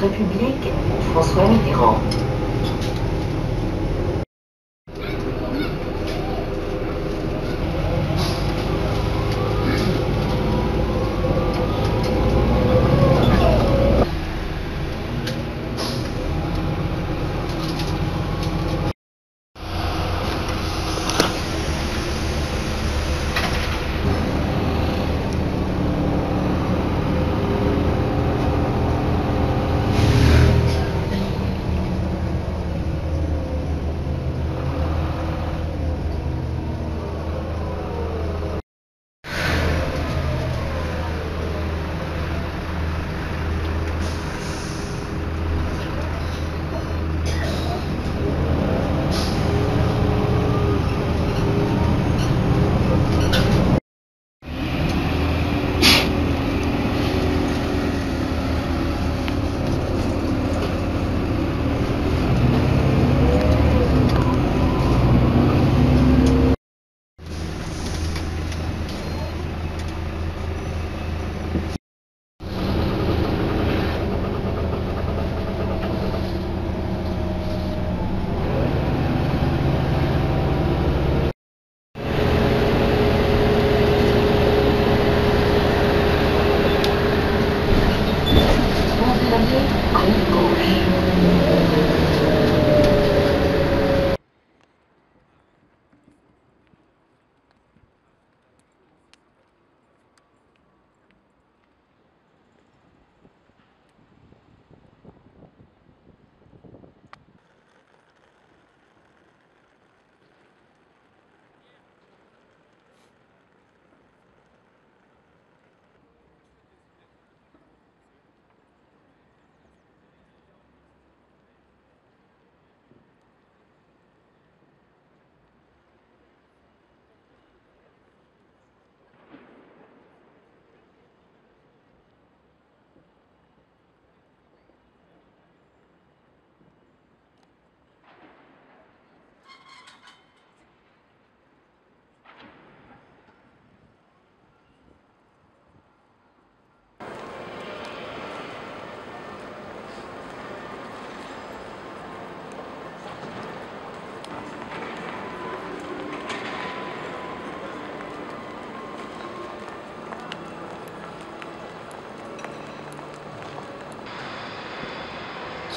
République, François Mitterrand.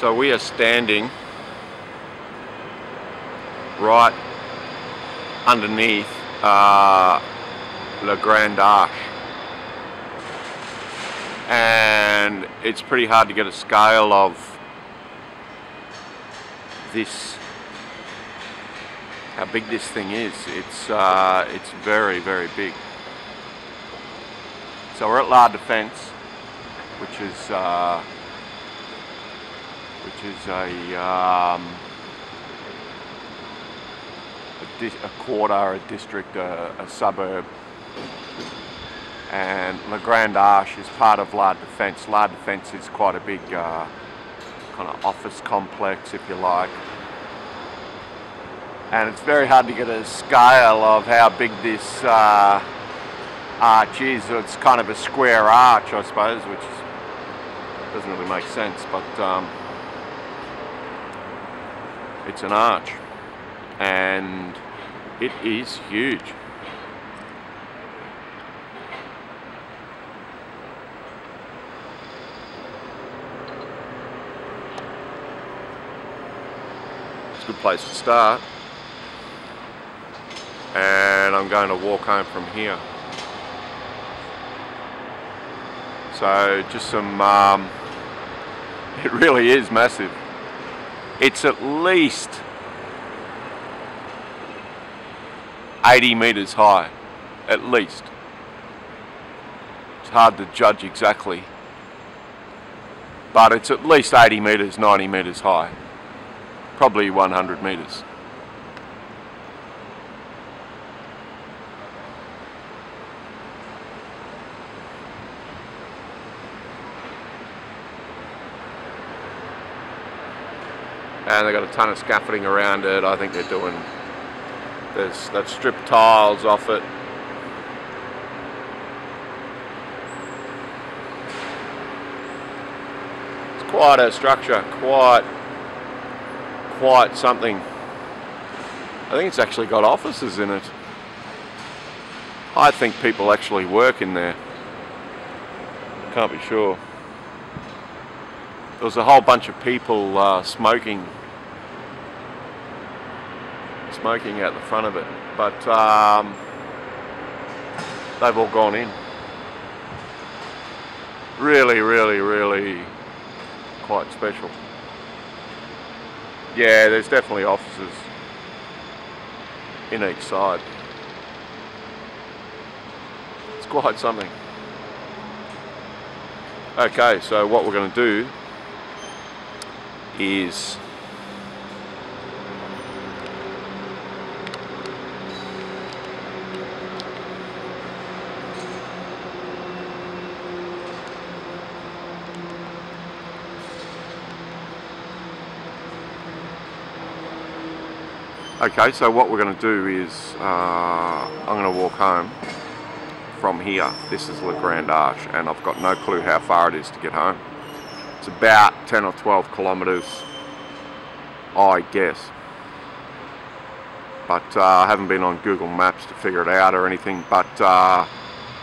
So we are standing right underneath uh, La Grande Arche. And it's pretty hard to get a scale of this, how big this thing is. It's, uh, it's very, very big. So we're at La Defense, which is uh, which is a, um, a, a quarter, a district, a, a suburb. And La Grande Arche is part of La Defense. La Defense is quite a big uh, kind of office complex, if you like. And it's very hard to get a scale of how big this uh, arch is. It's kind of a square arch, I suppose, which doesn't really make sense, but um, it's an arch and it is huge. It's a good place to start and I'm going to walk home from here. So just some, um, it really is massive it's at least 80 meters high, at least. It's hard to judge exactly, but it's at least 80 meters, 90 meters high, probably 100 meters. And they've got a ton of scaffolding around it. I think they're doing, there's, they've stripped tiles off it. It's quite a structure, quite, quite something. I think it's actually got offices in it. I think people actually work in there. Can't be sure. There was a whole bunch of people uh, smoking, smoking out the front of it, but um, they've all gone in. Really, really, really quite special. Yeah, there's definitely offices in each side. It's quite something. Okay, so what we're going to do is Okay, so what we're going to do is uh, I'm going to walk home from here. This is Le Grand Arche and I've got no clue how far it is to get home. It's about 10 or 12 kilometres, I guess. But uh, I haven't been on Google Maps to figure it out or anything. But uh,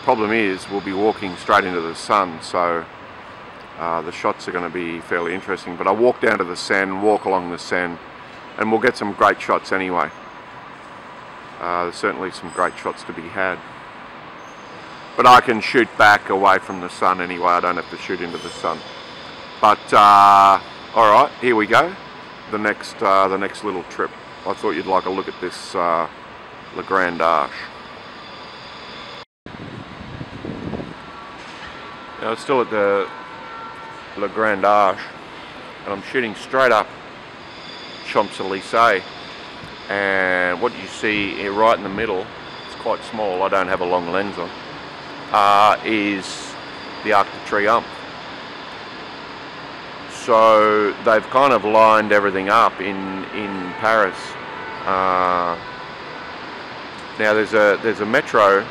problem is we'll be walking straight into the sun, so uh, the shots are going to be fairly interesting. But I walk down to the Seine, walk along the Seine, and we'll get some great shots anyway. Uh, there's certainly some great shots to be had. But I can shoot back away from the sun anyway, I don't have to shoot into the sun. But, uh, alright, here we go. The next, uh, the next little trip. I thought you'd like a look at this uh, Le Grand Arche. Now still at the Le Grand Arche and I'm shooting straight up Champs-Élysées and what you see right in the middle, it's quite small, I don't have a long lens on, uh, is the Arc de Triomphe. So they've kind of lined everything up in, in Paris. Uh, now there's a, there's a metro,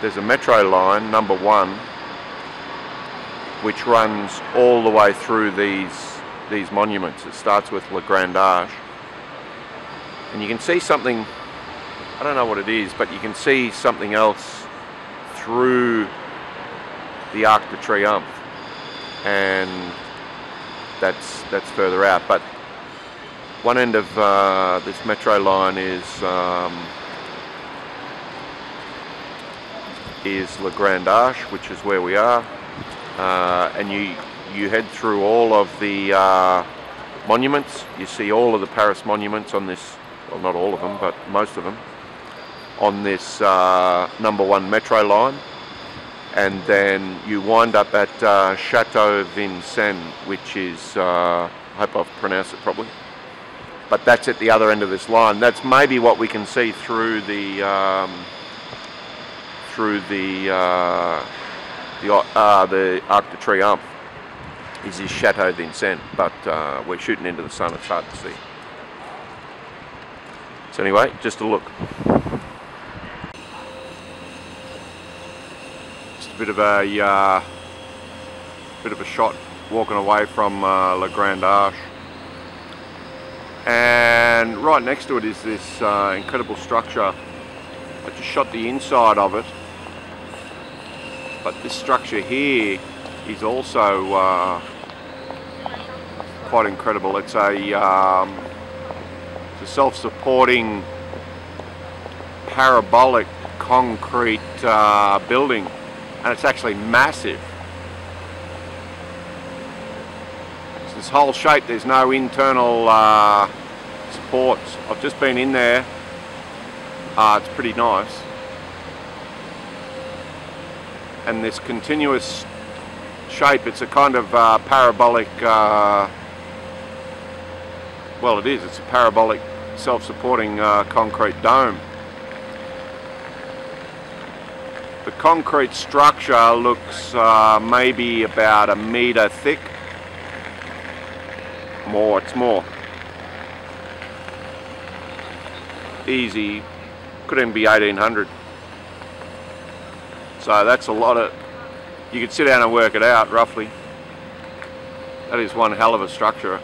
there's a metro line, number one, which runs all the way through these these monuments. It starts with Le Grand Arche. And you can see something, I don't know what it is, but you can see something else through the Arc de Triomphe. And that's, that's further out. But one end of uh, this metro line is um, is Le Grand Arche, which is where we are. Uh, and you you head through all of the uh, monuments. You see all of the Paris monuments on this, well not all of them, but most of them, on this uh, number one metro line. And then you wind up at uh, Chateau Vincennes, which is, uh, I hope I've pronounced it properly, but that's at the other end of this line. That's maybe what we can see through the, um, through the, uh, the, uh, the Arc de Triomphe is this Chateau Vincennes, but uh, we're shooting into the sun, it's hard to see. So anyway, just a look. Just a bit of a uh, bit of a shot walking away from uh, Le Grand Arche. And right next to it is this uh, incredible structure. I just shot the inside of it. But this structure here is also uh, quite incredible. It's a, um, a self-supporting parabolic concrete uh, building and it's actually massive. This whole shape, there's no internal uh, supports. I've just been in there, uh, it's pretty nice. And this continuous shape. It's a kind of uh, parabolic, uh, well it is, it's a parabolic self-supporting uh, concrete dome. The concrete structure looks uh, maybe about a metre thick. More, it's more. Easy, could even be 1800. So that's a lot of you could sit down and work it out roughly. That is one hell of a structure.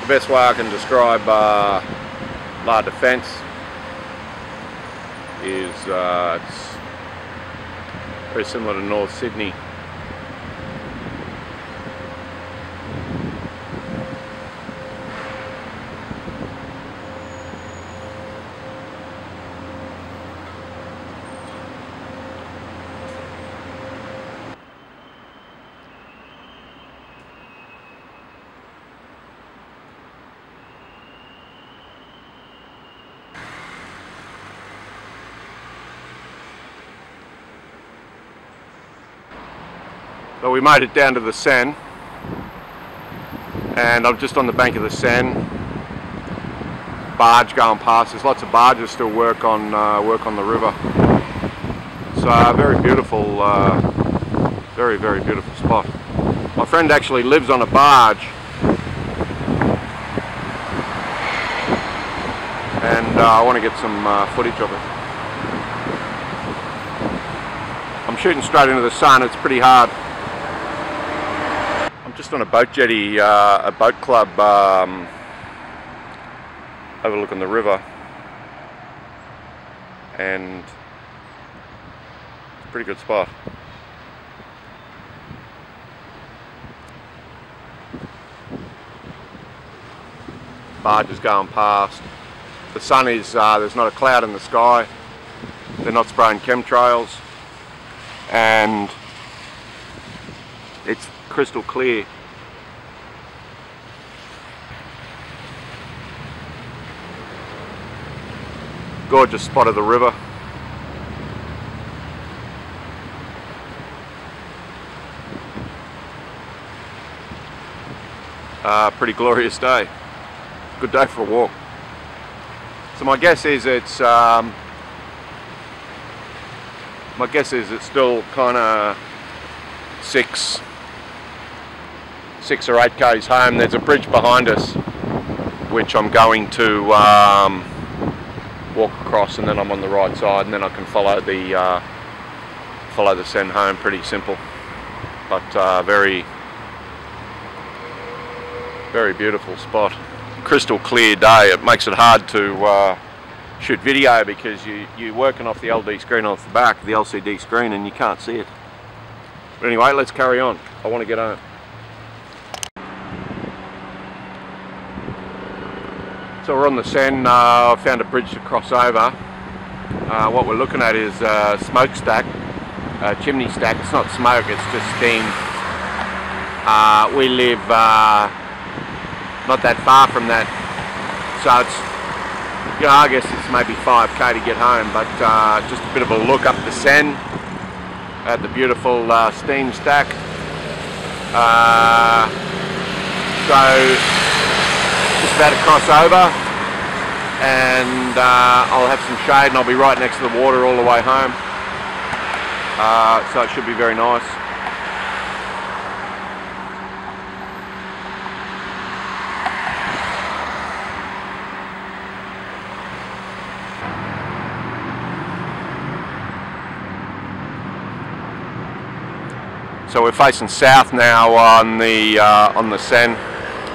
The best way I can describe uh, La Defense is uh, it's very similar to North Sydney. But we made it down to the Seine and I'm just on the bank of the Seine. Barge going past. There's lots of barges still work on uh, work on the river. So uh, very beautiful, uh, very very beautiful spot. My friend actually lives on a barge, and uh, I want to get some uh, footage of it. I'm shooting straight into the sun. It's pretty hard just on a boat jetty, uh, a boat club um, overlooking the river and it's a pretty good spot. Barges going past. The sun is, uh, there's not a cloud in the sky. They're not spraying chemtrails and it's crystal clear. Gorgeous spot of the river. Uh, pretty glorious day. Good day for a walk. So my guess is it's um, my guess is it's still kind of six six or eight k's home. There's a bridge behind us, which I'm going to um, walk across, and then I'm on the right side, and then I can follow the uh, follow the Seine home. Pretty simple, but uh, very very beautiful spot. Crystal clear day. It makes it hard to uh, shoot video because you, you're working off the LD screen off the back, the LCD screen, and you can't see it. But anyway, let's carry on. I want to get home. So we're on the Seine, uh, I found a bridge to cross over. Uh, what we're looking at is a smokestack, a chimney stack. It's not smoke, it's just steam. Uh, we live uh, not that far from that, so it's, you know, I guess it's maybe 5k to get home, but uh, just a bit of a look up the Seine at the beautiful uh, steam stack. so just about to cross over and uh, I'll have some shade and I'll be right next to the water all the way home. Uh, so it should be very nice. So we're facing south now on the uh, on the Seine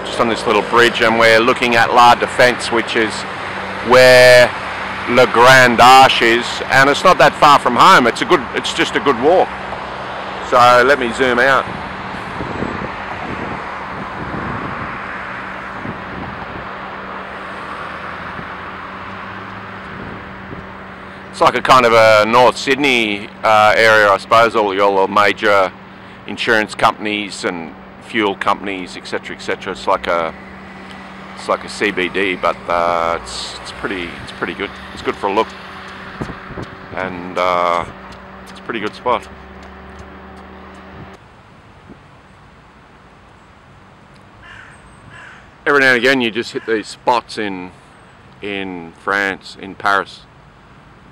just on this little bridge and we're looking at La Defense which is where Le Grand Arche is and it's not that far from home. It's a good it's just a good walk. So let me zoom out. It's like a kind of a North Sydney uh, area I suppose all the major insurance companies and fuel companies, etc., etc. It's like a it's like a CBD, but uh, it's it's pretty it's pretty good. It's good for a look, and uh, it's a pretty good spot. Every now and again, you just hit these spots in in France, in Paris,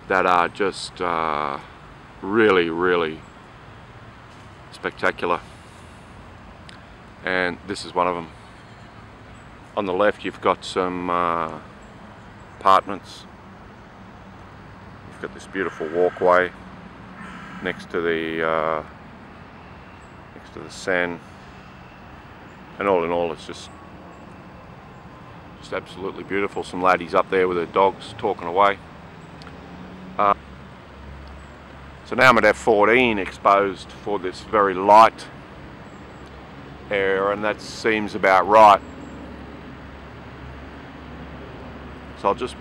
that are just uh, really, really spectacular and this is one of them. On the left you've got some uh, apartments. You've got this beautiful walkway next to the uh, next to the Seine. And all in all, it's just just absolutely beautiful. Some laddies up there with their dogs talking away. Uh, so now I'm at F14 exposed for this very light and that seems about right. So I'll just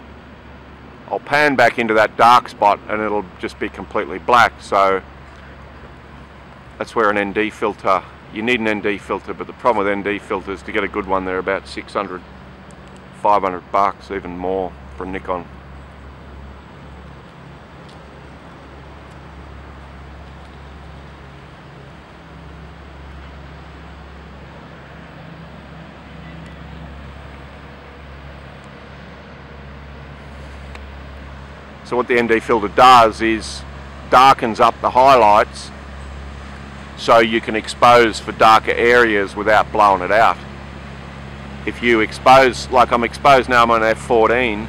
I'll pan back into that dark spot and it'll just be completely black so that's where an ND filter you need an ND filter but the problem with ND filters to get a good one they're about 600 500 bucks even more for Nikon So what the ND filter does is darkens up the highlights so you can expose for darker areas without blowing it out. If you expose, like I'm exposed now, I'm on f14,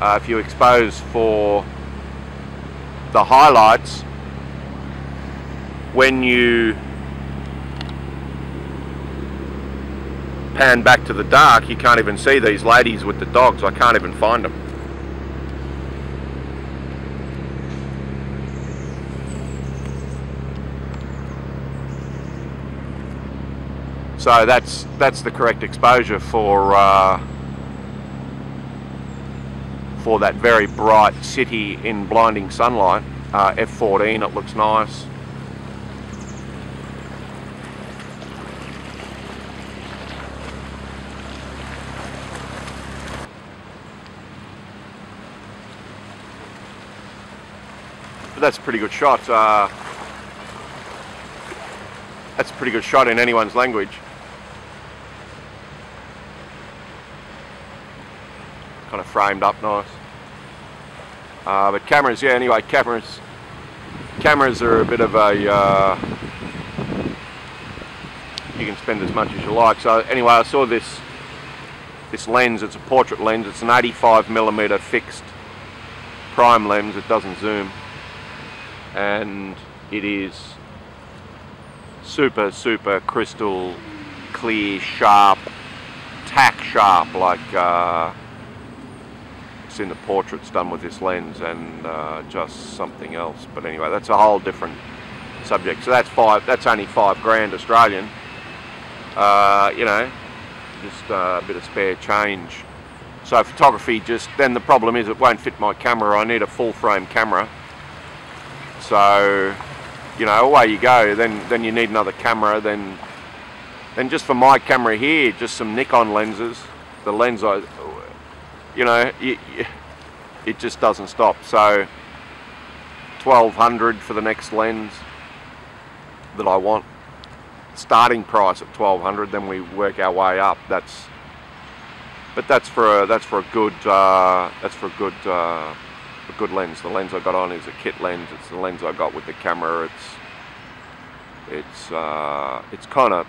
uh, if you expose for the highlights, when you pan back to the dark, you can't even see these ladies with the dogs. I can't even find them. So that's that's the correct exposure for uh, for that very bright city in blinding sunlight. Uh, F14, it looks nice. But that's a pretty good shot. Uh, that's a pretty good shot in anyone's language. kind of framed up nice. Uh, but cameras, yeah, anyway, cameras, cameras are a bit of a, uh, you can spend as much as you like. So anyway, I saw this, this lens, it's a portrait lens, it's an 85 millimeter fixed prime lens, it doesn't zoom. And it is super, super crystal clear, sharp, tack sharp, like uh, in the portraits done with this lens and uh, just something else. But anyway, that's a whole different subject. So that's five. That's only five grand Australian. Uh, you know, just uh, a bit of spare change. So photography just then the problem is it won't fit my camera. I need a full frame camera. So you know away you go. Then then you need another camera. Then then just for my camera here, just some Nikon lenses. The lens I you know, it, it just doesn't stop. So 1200 for the next lens that I want. Starting price at 1200, then we work our way up. That's, but that's for a, that's for a good uh, that's for a good uh, a good lens. The lens I got on is a kit lens. It's the lens I got with the camera. It's it's uh, it's kind of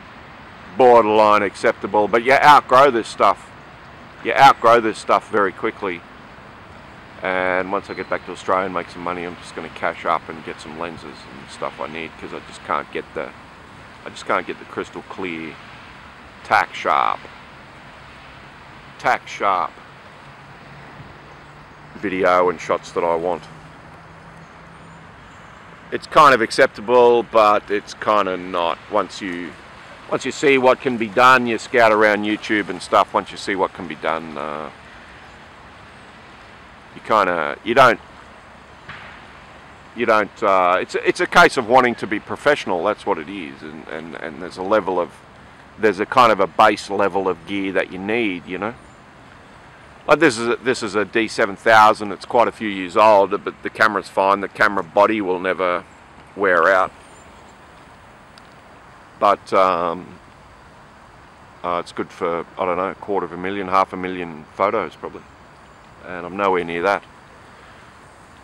borderline acceptable, but you outgrow this stuff you outgrow this stuff very quickly. And once I get back to Australia and make some money, I'm just going to cash up and get some lenses and stuff I need because I just can't get the, I just can't get the crystal clear, tack sharp, tack sharp video and shots that I want. It's kind of acceptable, but it's kind of not once you once you see what can be done, you scout around YouTube and stuff. Once you see what can be done, uh, you kind of you don't you don't. Uh, it's it's a case of wanting to be professional. That's what it is, and and and there's a level of there's a kind of a base level of gear that you need. You know. Like this is a, this is a D7000. It's quite a few years old, but the camera's fine. The camera body will never wear out but um, uh, it's good for I don't know a quarter of a million half a million photos probably. And I'm nowhere near that.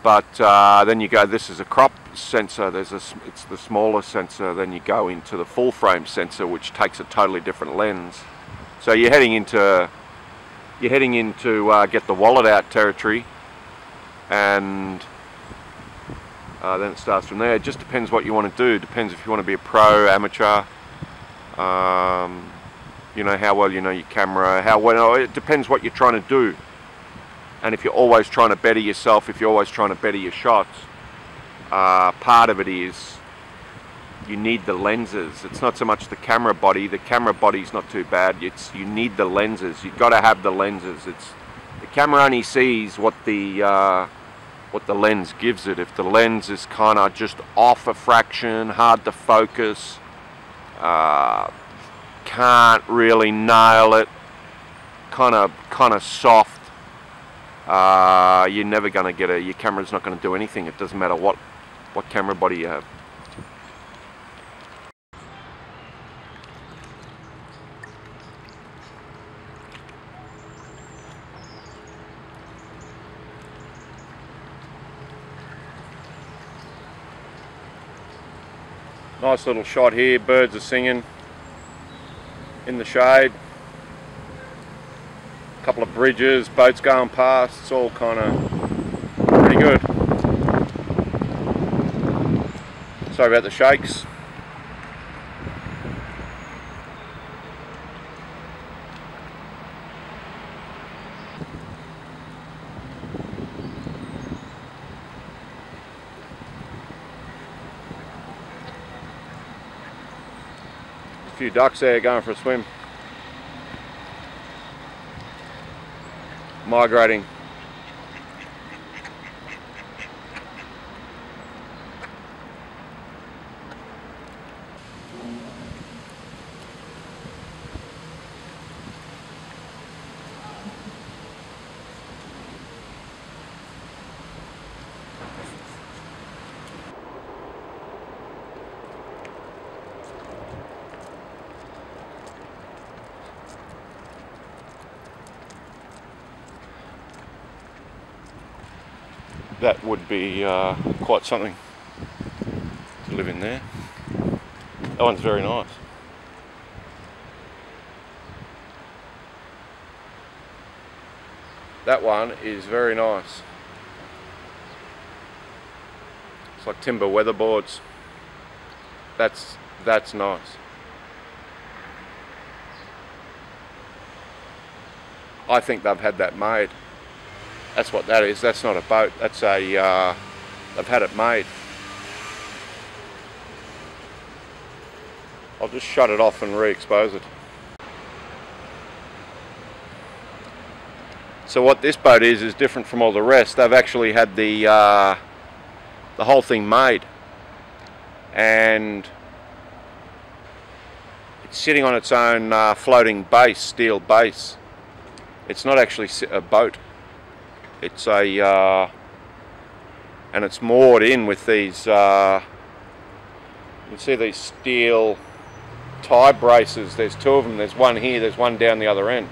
But uh, then you go this is a crop sensor there's a it's the smaller sensor then you go into the full frame sensor which takes a totally different lens. So you're heading into you're heading into uh, get the wallet out territory and Uh, then it starts from there. It just depends what you want to do. It Depends if you want to be a pro, amateur. Um, you know how well you know your camera. How well it depends what you're trying to do. And if you're always trying to better yourself, if you're always trying to better your shots, uh, part of it is you need the lenses. It's not so much the camera body. The camera body's not too bad. It's you need the lenses. You've got to have the lenses. It's the camera only sees what the uh, what the lens gives it. If the lens is kind of just off a fraction, hard to focus, uh, can't really nail it, kind of kind of soft, uh, you're never going to get a. Your camera's not going to do anything. It doesn't matter what what camera body you have. Nice little shot here, birds are singing in the shade. A couple of bridges, boats going past, it's all kind of pretty good. Sorry about the shakes. A few ducks there going for a swim. Migrating. that would be uh, quite something to live in there. That one's very nice. That one is very nice. It's like timber weatherboards. That's that's nice. I think they've had that made. That's what that is. That's not a boat. That's a. Uh, they've had it made. I'll just shut it off and re-expose it. So what this boat is is different from all the rest. They've actually had the uh, the whole thing made, and it's sitting on its own uh, floating base, steel base. It's not actually a boat. It's a uh, and it's moored in with these. Uh, you can see these steel tie braces. There's two of them. There's one here. There's one down the other end.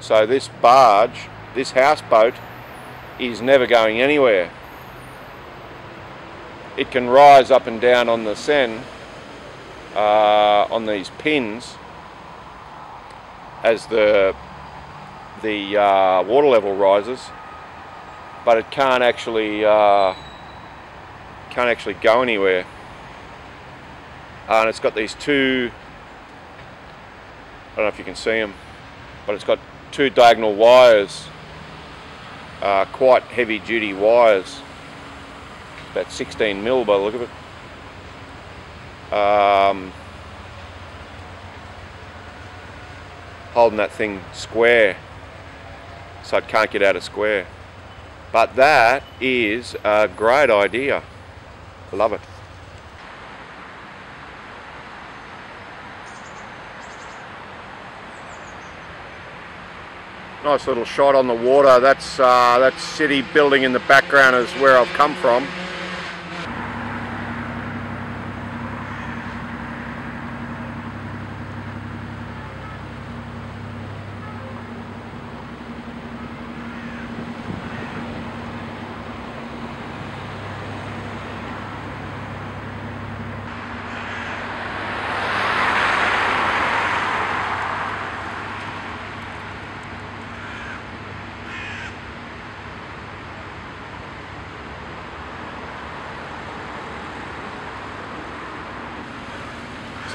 So this barge, this houseboat, is never going anywhere. It can rise up and down on the Seine uh, on these pins as the the uh, water level rises but it can't actually uh, can't actually go anywhere. Uh, and it's got these two. I don't know if you can see them, but it's got two diagonal wires, uh, quite heavy duty wires, about 16 mil by the look of it. Um, holding that thing square so it can't get out of square. But that is a great idea. I love it. Nice little shot on the water. That's uh, that city building in the background is where I've come from.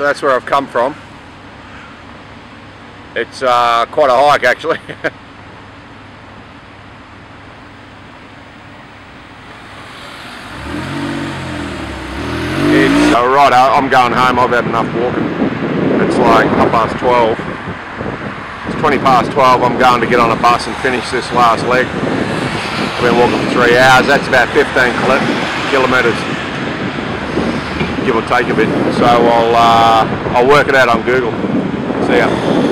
So that's where I've come from. It's uh, quite a hike actually. it's uh, right, I'm going home, I've had enough walking. It's like half past 12. It's 20 past 12, I'm going to get on a bus and finish this last leg. I've been walking for three hours, that's about 15 kilometres, give or take a bit. So I'll, uh, I'll work it out on Google. See ya.